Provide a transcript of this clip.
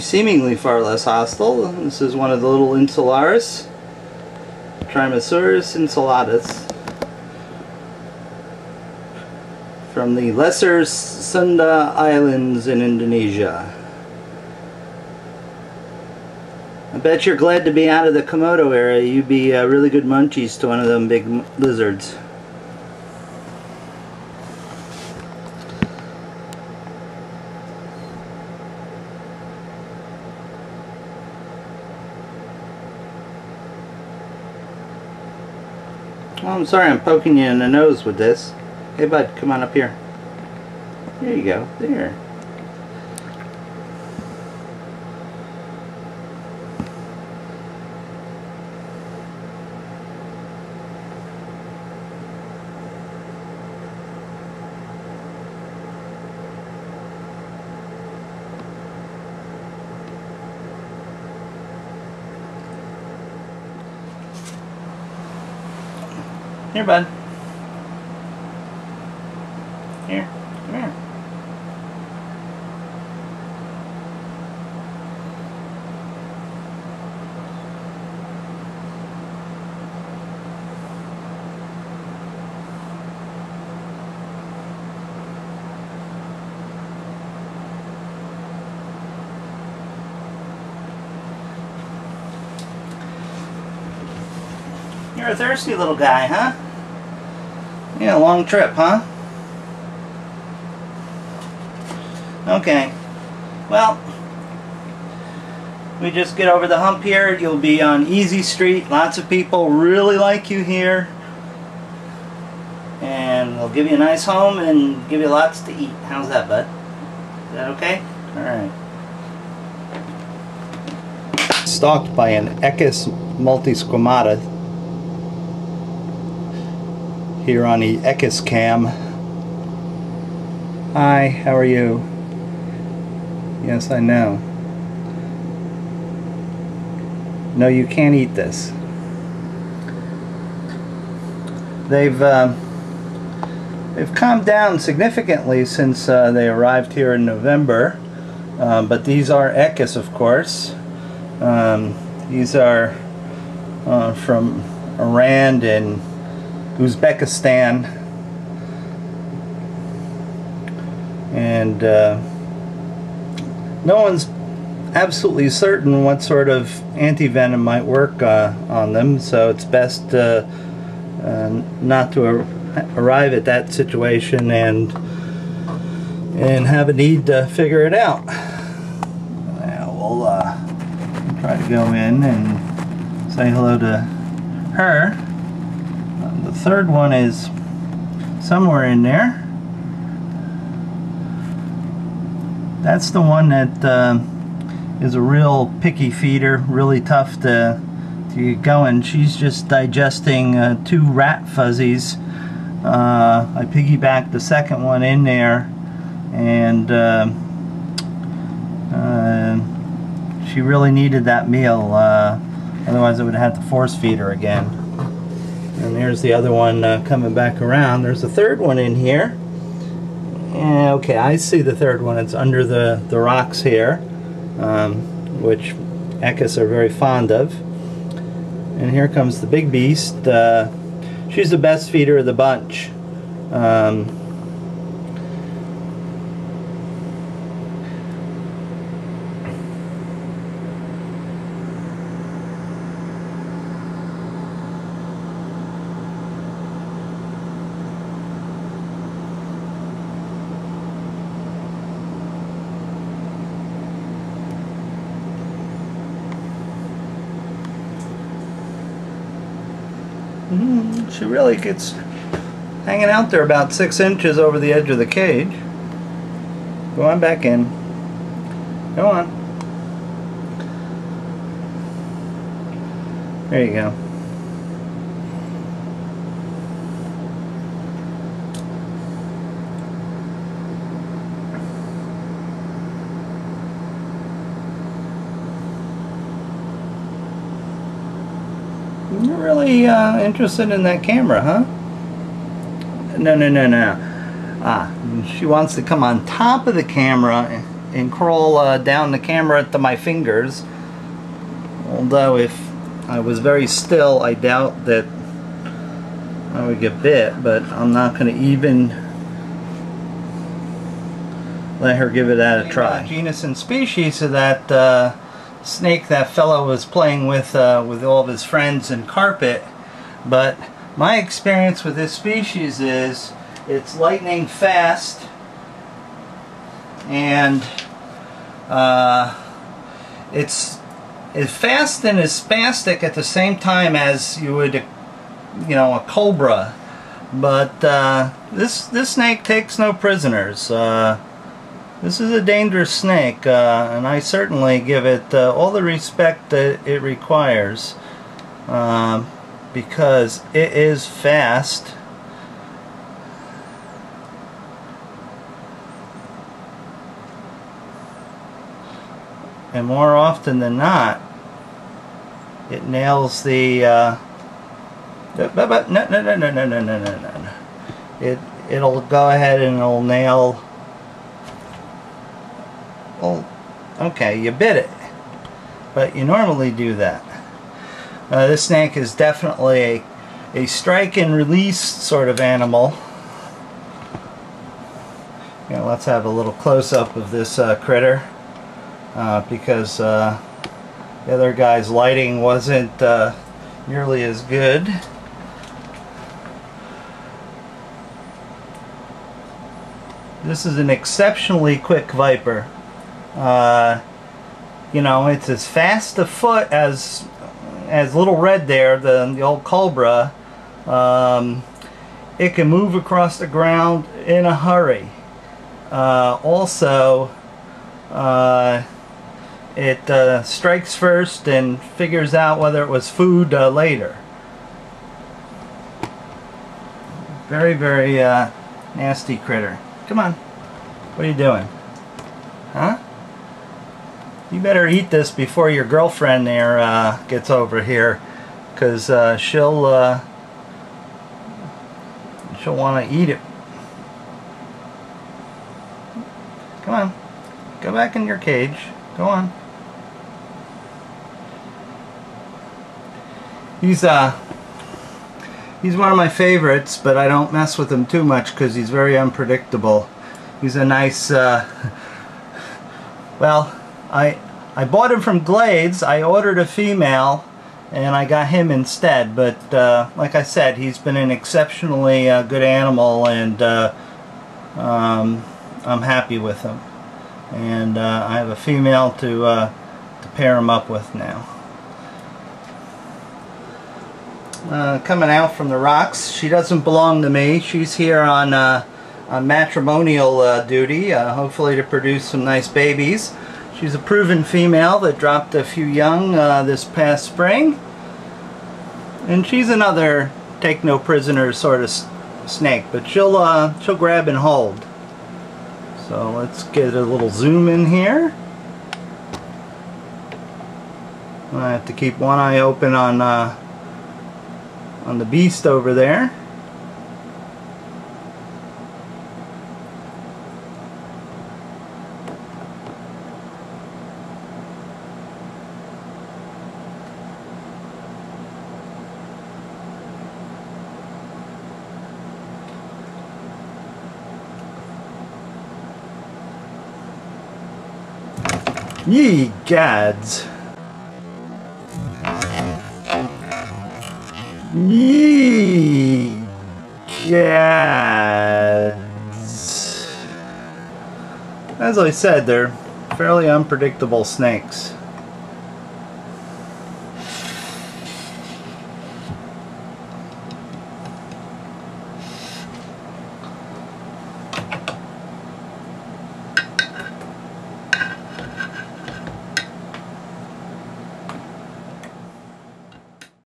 seemingly far less hostile. This is one of the little insularis, Trimeresurus insularis, from the Lesser Sunda Islands in Indonesia. I bet you're glad to be out of the Komodo area. You'd be uh, really good munchies to one of them big lizards. Oh, I'm sorry I'm poking you in the nose with this. Hey bud, come on up here. There you go. There. Here, bud. Here, come here. You're a thirsty little guy, huh? Yeah, long trip, huh? Okay. Well, we just get over the hump here. You'll be on Easy Street. Lots of people really like you here. And they'll give you a nice home and give you lots to eat. How's that, bud? Is that okay? Alright. Stalked by an Echis multisquamata here on the Echis cam. Hi, how are you? Yes, I know. No, you can't eat this. They've uh, they've calmed down significantly since uh, they arrived here in November, um, but these are Echis, of course. Um, these are uh, from Iran and Uzbekistan. And uh, no one's absolutely certain what sort of antivenom might work uh, on them so it's best uh, not to ar arrive at that situation and and have a need to figure it out. Now we'll uh, try to go in and say hello to her third one is somewhere in there. That's the one that uh, is a real picky feeder, really tough to, to get going. She's just digesting uh, two rat fuzzies. Uh, I piggybacked the second one in there and uh, uh, she really needed that meal. Uh, otherwise I would have had to force feed her again. And there's the other one uh, coming back around. There's a third one in here. And, okay, I see the third one. It's under the, the rocks here, um, which Echis are very fond of. And here comes the big beast. Uh, she's the best feeder of the bunch. Um, She really gets hanging out there about six inches over the edge of the cage. Go on back in. Go on. There you go. You're really uh, interested in that camera, huh? No, no, no, no. Ah, she wants to come on top of the camera and crawl uh, down the camera to my fingers. Although if I was very still, I doubt that I would get bit, but I'm not going to even let her give it that a try. Genus and species of that uh, snake that fellow was playing with uh, with all of his friends in carpet, but my experience with this species is it's lightning fast and uh, it's as fast and as spastic at the same time as you would you know a cobra. But uh, this this snake takes no prisoners uh, this is a dangerous snake uh, and I certainly give it uh, all the respect that it requires um, because it is fast. And more often than not it nails the uh, no no no no no no no no no. It it'll go ahead and it'll nail well okay you bit it but you normally do that uh, this snake is definitely a, a strike and release sort of animal you let's have a little close-up of this uh, critter uh, because uh, the other guy's lighting wasn't uh, nearly as good. This is an exceptionally quick Viper. Uh, you know, it's as fast afoot as as Little Red there, the, the old Cobra. Um, it can move across the ground in a hurry. Uh, also, uh, it uh, strikes first and figures out whether it was food uh, later. Very, very uh, nasty critter. Come on. What are you doing? Huh? You better eat this before your girlfriend there uh, gets over here because uh, she'll uh, she'll want to eat it. Come on. Go back in your cage. Go on. He's uh he's one of my favorites, but I don't mess with him too much because he's very unpredictable. He's a nice uh, well, I I bought him from Glades. I ordered a female and I got him instead. But uh, like I said, he's been an exceptionally uh, good animal and uh, um, I'm happy with him. And uh, I have a female to, uh, to pair him up with now uh, coming out from the rocks. She doesn't belong to me. She's here on, on matrimonial duty, hopefully to produce some nice babies. She's a proven female that dropped a few young uh, this past spring. And she's another take no prisoners sort of snake, but she'll, uh, she'll grab and hold. So let's get a little zoom in here. I have to keep one eye open on on the beast over there. Ye gads. Yes. As I said, they're fairly unpredictable snakes.